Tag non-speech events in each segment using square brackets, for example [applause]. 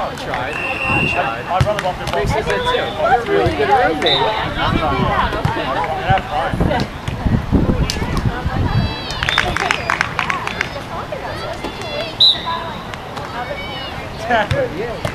I tried. I tried. My brother bumped off Reese is in too. You're a really good roommate. I'm fine. Fine. yeah.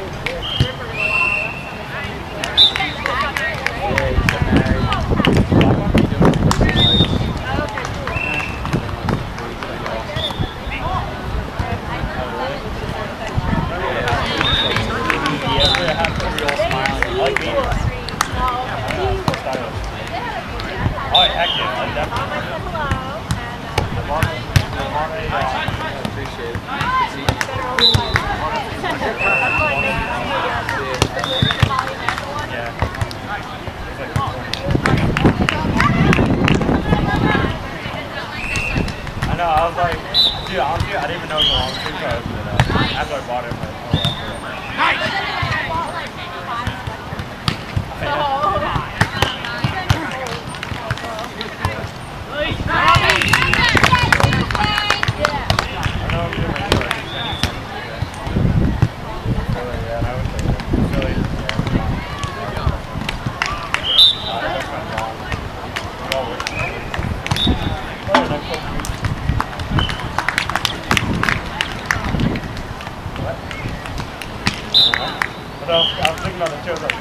Dude, I didn't even know uh, it was a long stream after I bought it. another. Cheers [laughs] up.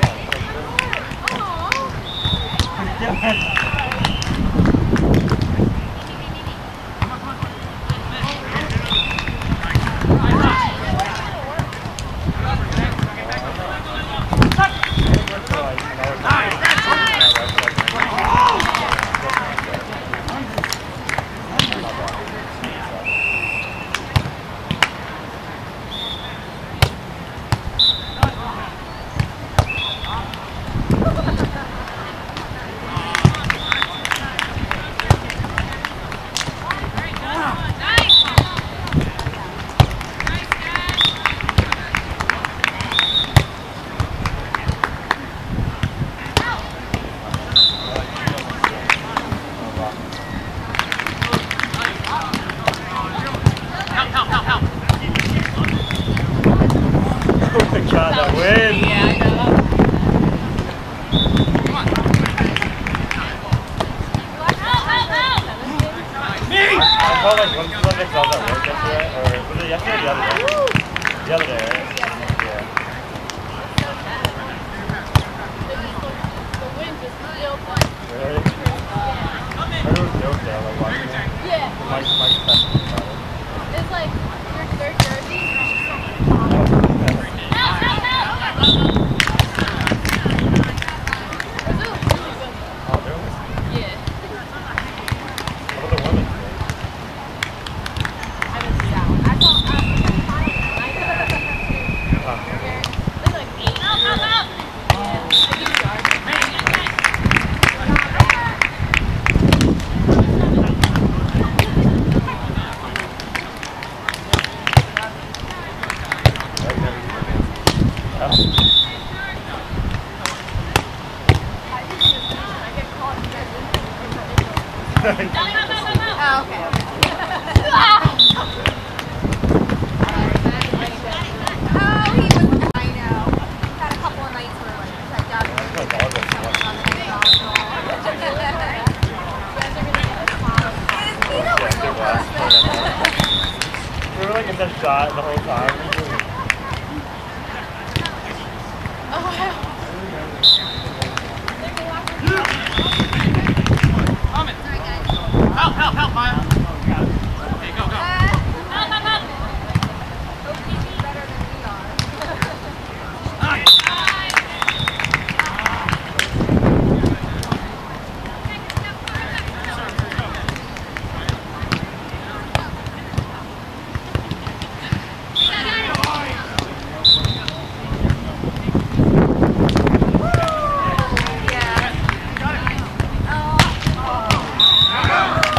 the other day. The other day, right? Yeah. Really? I was joked that I watched it. Yeah. Mike, Mike,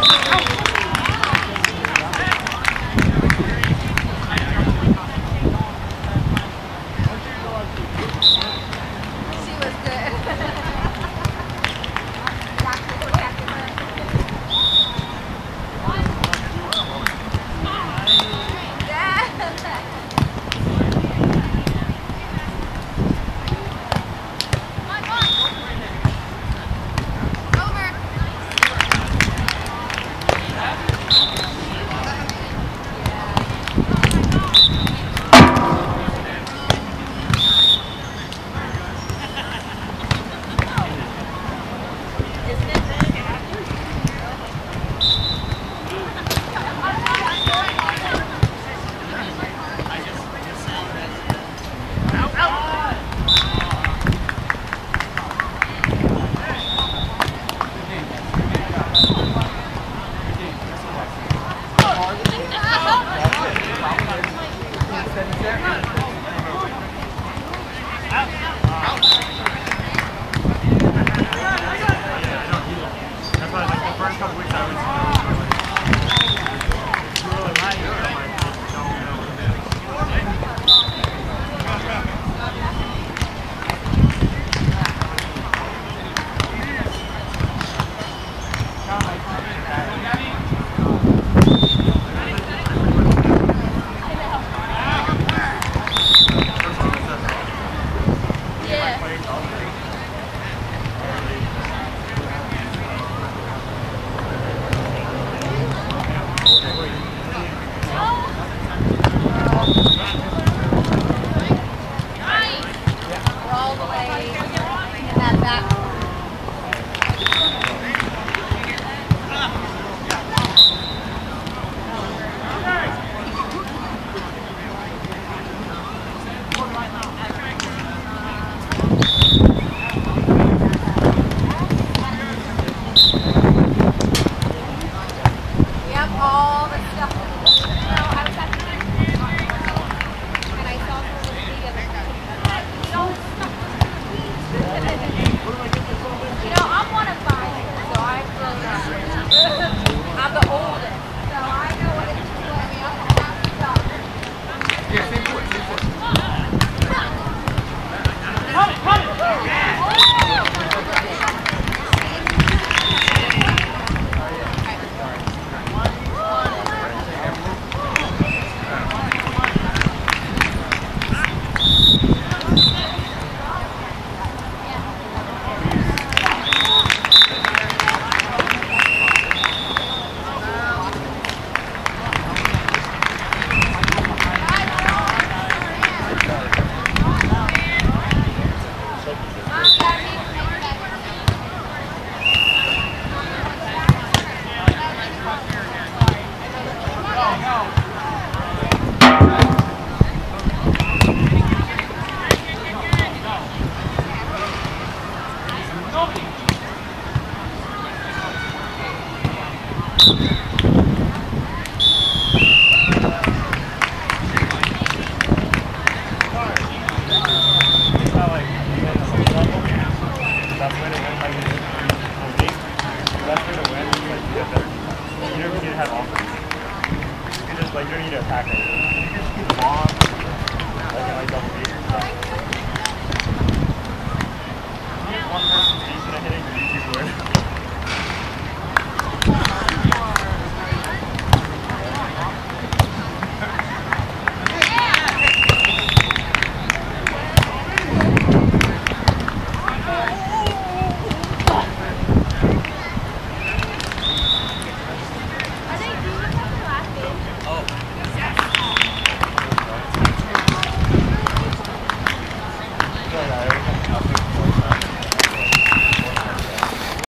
Oh, about that.